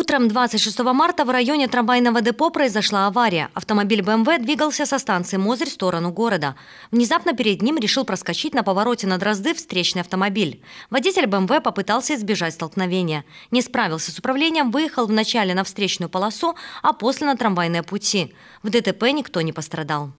Утром 26 марта в районе трамвайного депо произошла авария. Автомобиль БМВ двигался со станции Мозырь в сторону города. Внезапно перед ним решил проскочить на повороте на Дрозды встречный автомобиль. Водитель БМВ попытался избежать столкновения. Не справился с управлением, выехал вначале на встречную полосу, а после на трамвайные пути. В ДТП никто не пострадал.